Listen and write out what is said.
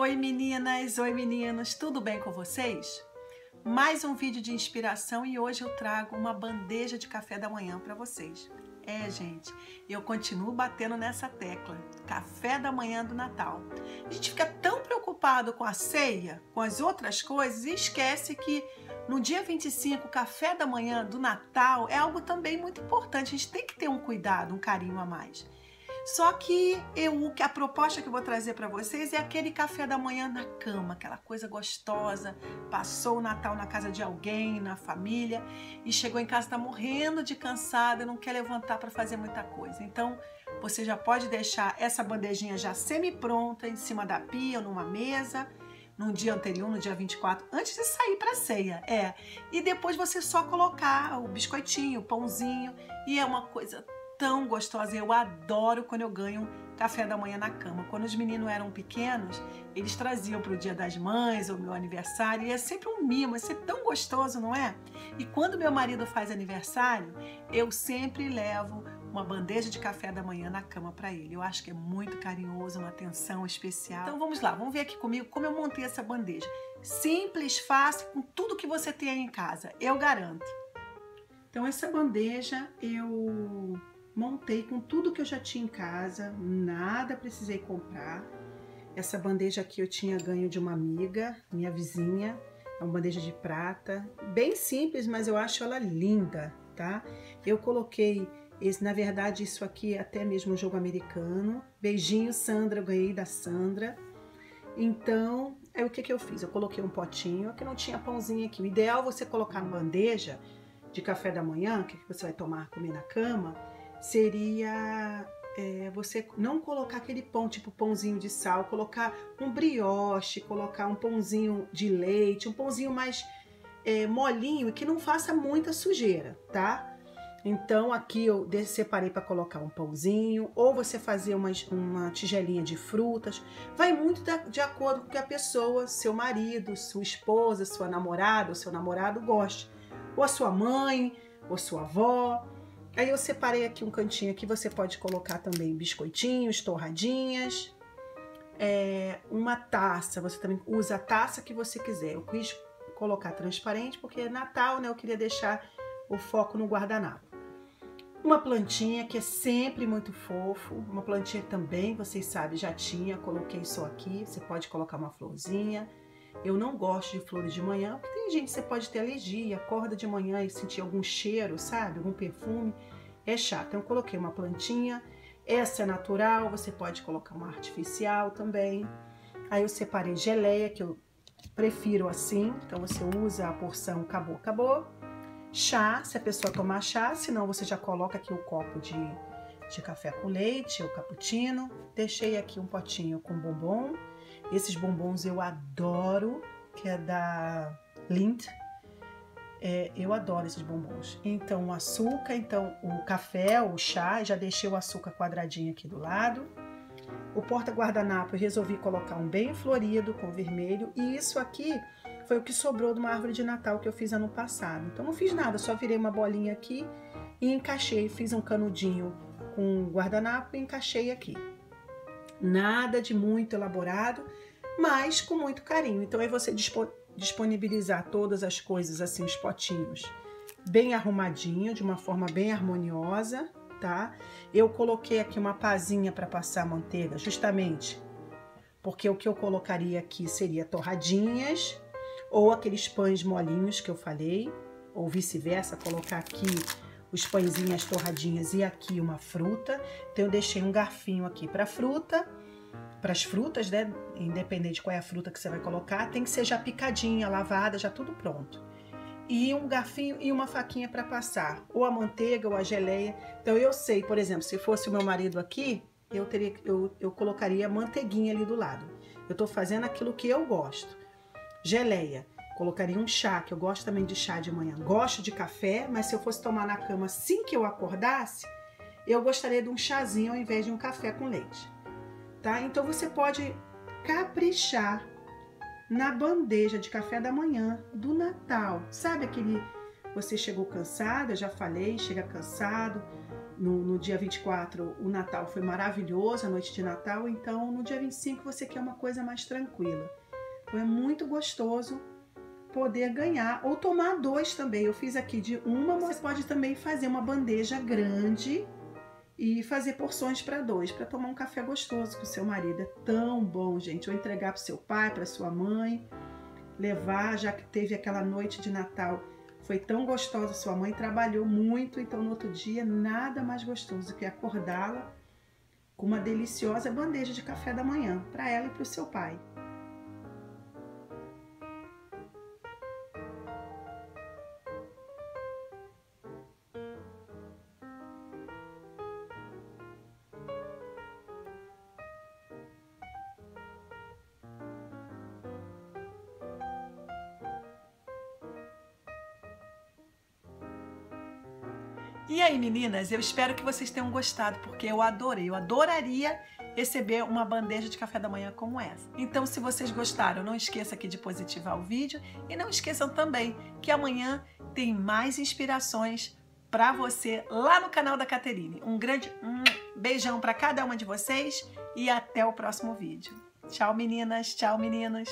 Oi meninas, oi meninos, tudo bem com vocês? Mais um vídeo de inspiração e hoje eu trago uma bandeja de café da manhã para vocês. É, gente, eu continuo batendo nessa tecla. Café da manhã do Natal. A gente fica tão preocupado com a ceia, com as outras coisas e esquece que no dia 25, café da manhã do Natal é algo também muito importante. A gente tem que ter um cuidado, um carinho a mais. Só que eu, a proposta que eu vou trazer para vocês é aquele café da manhã na cama, aquela coisa gostosa. Passou o Natal na casa de alguém, na família, e chegou em casa está morrendo de cansada, não quer levantar para fazer muita coisa. Então, você já pode deixar essa bandejinha já semi-pronta em cima da pia ou numa mesa no dia anterior, no dia 24, antes de sair para ceia. É. E depois você só colocar o biscoitinho, o pãozinho, e é uma coisa tão gostosa. Eu adoro quando eu ganho café da manhã na cama. Quando os meninos eram pequenos, eles traziam para o dia das mães ou meu aniversário, e é sempre um mimo, é sempre tão gostoso, não é? E quando meu marido faz aniversário, eu sempre levo uma bandeja de café da manhã na cama para ele. Eu acho que é muito carinhoso, uma atenção especial. Então vamos lá, vamos ver aqui comigo como eu montei essa bandeja. Simples, fácil, com tudo que você tem aí em casa, eu garanto. Então essa bandeja eu montei com tudo que eu já tinha em casa, nada precisei comprar. Essa bandeja aqui eu tinha ganho de uma amiga, minha vizinha, é uma bandeja de prata, bem simples, mas eu acho ela linda, tá? Eu coloquei, esse, na verdade isso aqui é até mesmo um jogo americano. Beijinho Sandra, eu ganhei da Sandra. Então, é o que que eu fiz? Eu coloquei um potinho, que não tinha pãozinho aqui. O ideal é você colocar na bandeja de café da manhã, que você vai tomar, comer na cama, seria é, você não colocar aquele pão, tipo pãozinho de sal, colocar um brioche, colocar um pãozinho de leite, um pãozinho mais é, molinho e que não faça muita sujeira, tá? Então aqui eu separei para colocar um pãozinho, ou você fazer uma, uma tigelinha de frutas. Vai muito da, de acordo com o que a pessoa, seu marido, sua esposa, sua namorada ou seu namorado goste. Ou a sua mãe, ou sua avó. Aí eu separei aqui um cantinho que você pode colocar também biscoitinhos, torradinhas, é, uma taça, você também usa a taça que você quiser. Eu quis colocar transparente porque é Natal, né? Eu queria deixar o foco no guardanapo. Uma plantinha que é sempre muito fofo, uma plantinha também, vocês sabem, já tinha, coloquei só aqui, você pode colocar uma florzinha. Eu não gosto de flores de manhã, porque tem gente que você pode ter alergia, acorda de manhã e sentir algum cheiro, sabe? Algum perfume. É chato. Então, eu coloquei uma plantinha. Essa é natural, você pode colocar uma artificial também. Aí eu separei geleia, que eu prefiro assim. Então, você usa a porção acabou, acabou. Chá, se a pessoa tomar chá, senão você já coloca aqui o copo de, de café com leite, o cappuccino. Deixei aqui um potinho com bombom esses bombons eu adoro, que é da Lindt. É, eu adoro esses bombons. Então, o açúcar, então o café, o chá, já deixei o açúcar quadradinho aqui do lado. O porta-guardanapo eu resolvi colocar um bem florido com vermelho. E isso aqui foi o que sobrou de uma árvore de Natal que eu fiz ano passado. Então, não fiz nada, só virei uma bolinha aqui e encaixei. Fiz um canudinho com guardanapo e encaixei aqui. Nada de muito elaborado, mas com muito carinho. Então é você disponibilizar todas as coisas assim, os potinhos, bem arrumadinho, de uma forma bem harmoniosa, tá? Eu coloquei aqui uma pazinha para passar manteiga, justamente porque o que eu colocaria aqui seria torradinhas ou aqueles pães molinhos que eu falei, ou vice-versa, colocar aqui os pãezinhos, torradinhas e aqui uma fruta. Então eu deixei um garfinho aqui para fruta, para as frutas, né? Independente qual é a fruta que você vai colocar, tem que ser já picadinha, lavada, já tudo pronto. E um garfinho e uma faquinha para passar, ou a manteiga ou a geleia. Então eu sei, por exemplo, se fosse o meu marido aqui, eu teria eu, eu colocaria manteiguinha ali do lado. Eu estou fazendo aquilo que eu gosto. Geleia. Colocaria um chá, que eu gosto também de chá de manhã. Gosto de café, mas se eu fosse tomar na cama assim que eu acordasse, eu gostaria de um chazinho ao invés de um café com leite. Tá? Então você pode caprichar na bandeja de café da manhã do Natal. Sabe aquele você chegou cansado, eu já falei, chega cansado, no, no dia 24 o Natal foi maravilhoso, a noite de Natal, então no dia 25 você quer uma coisa mais tranquila. Então é muito gostoso poder ganhar ou tomar dois também. Eu fiz aqui de uma, mas você pode também fazer uma bandeja grande e fazer porções para dois, para tomar um café gostoso com o seu marido. É tão bom, gente. Ou entregar para seu pai, para sua mãe, levar, já que teve aquela noite de Natal. Foi tão gostosa, sua mãe trabalhou muito, então no outro dia nada mais gostoso que acordá-la com uma deliciosa bandeja de café da manhã para ela e para o seu pai. E aí, meninas, eu espero que vocês tenham gostado, porque eu adorei. Eu adoraria receber uma bandeja de café da manhã como essa. Então, se vocês gostaram, não esqueça aqui de positivar o vídeo e não esqueçam também que amanhã tem mais inspirações para você lá no canal da Caterine. Um grande beijão para cada uma de vocês e até o próximo vídeo. Tchau, meninas. Tchau, meninos.